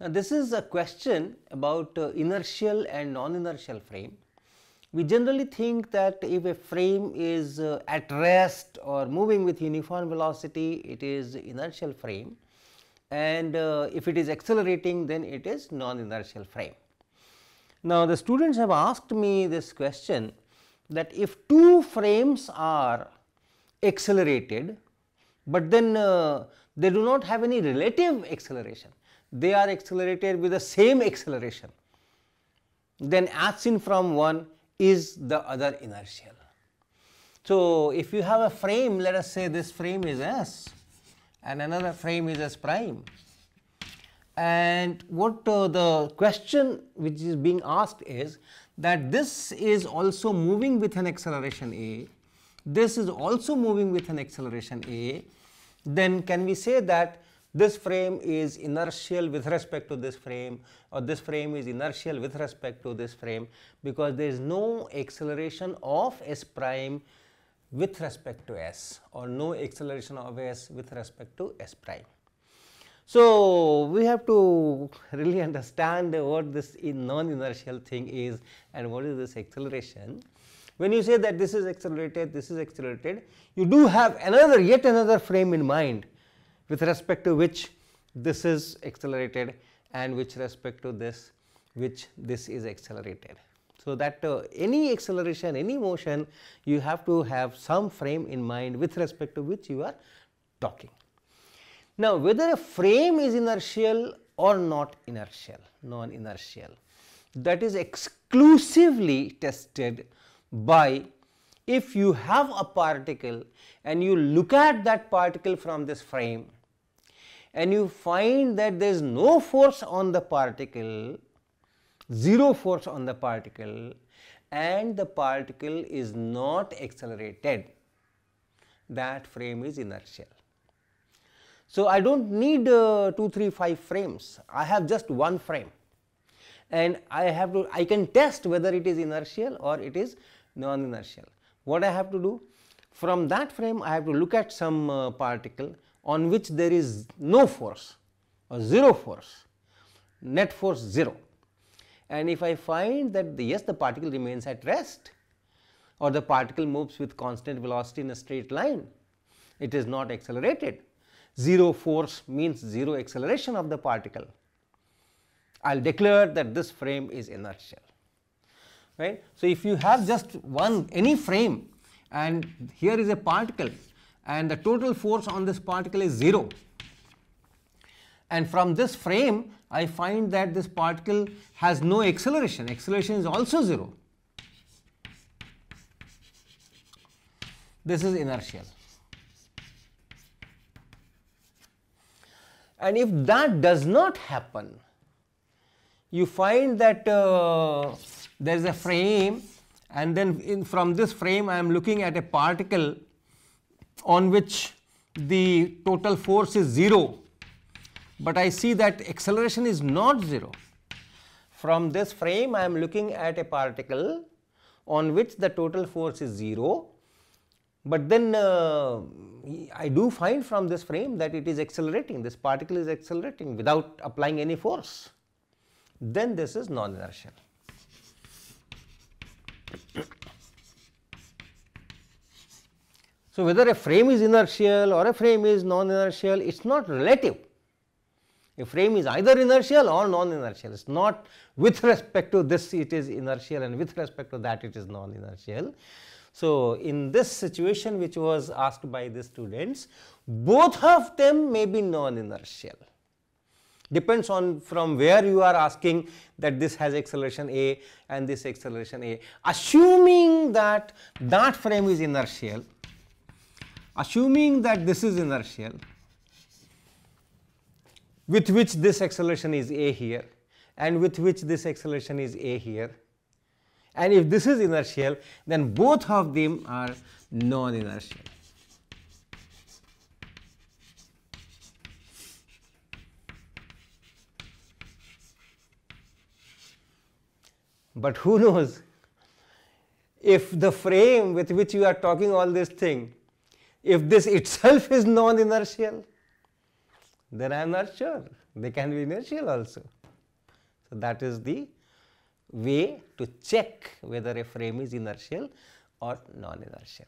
Now, this is a question about uh, inertial and non-inertial frame. We generally think that if a frame is uh, at rest or moving with uniform velocity, it is inertial frame and uh, if it is accelerating then it is non-inertial frame. Now, the students have asked me this question that if two frames are accelerated, but then uh, they do not have any relative acceleration, they are accelerated with the same acceleration, then as seen from one is the other inertial. So, if you have a frame let us say this frame is S and another frame is S prime and what uh, the question which is being asked is that this is also moving with an acceleration a, this is also moving with an acceleration a, then can we say that this frame is inertial with respect to this frame or this frame is inertial with respect to this frame because there is no acceleration of s prime with respect to s or no acceleration of s with respect to s prime. So, we have to really understand what this non-inertial thing is and what is this acceleration. When you say that this is accelerated, this is accelerated, you do have another yet another frame in mind with respect to which this is accelerated and which respect to this which this is accelerated. So, that uh, any acceleration any motion you have to have some frame in mind with respect to which you are talking. Now, whether a frame is inertial or not inertial non inertial that is exclusively tested by if you have a particle and you look at that particle from this frame and you find that there is no force on the particle, 0 force on the particle and the particle is not accelerated, that frame is inertial. So, I do not need uh, 2, 3, 5 frames, I have just one frame and I have to I can test whether it is inertial or it is non inertial. What I have to do? From that frame I have to look at some uh, particle on which there is no force or 0 force, net force 0. And if I find that the, yes the particle remains at rest or the particle moves with constant velocity in a straight line, it is not accelerated. 0 force means 0 acceleration of the particle. I will declare that this frame is inertial. Right. So, if you have just one any frame and here is a particle and the total force on this particle is 0. And from this frame I find that this particle has no acceleration, acceleration is also 0. This is inertial. And if that does not happen, you find that uh, there is a frame and then in, from this frame I am looking at a particle on which the total force is 0, but I see that acceleration is not 0. From this frame I am looking at a particle on which the total force is 0, but then uh, I do find from this frame that it is accelerating, this particle is accelerating without applying any force, then this is non-inertial. So, whether a frame is inertial or a frame is non-inertial, it is not relative. A frame is either inertial or non-inertial, it is not with respect to this it is inertial and with respect to that it is non-inertial. So, in this situation which was asked by the students, both of them may be non-inertial depends on from where you are asking that this has acceleration a and this acceleration a. Assuming that that frame is inertial, assuming that this is inertial with which this acceleration is a here and with which this acceleration is a here and if this is inertial then both of them are non-inertial. But who knows if the frame with which you are talking all this thing if this itself is non-inertial, then I am not sure. They can be inertial also. So, that is the way to check whether a frame is inertial or non-inertial.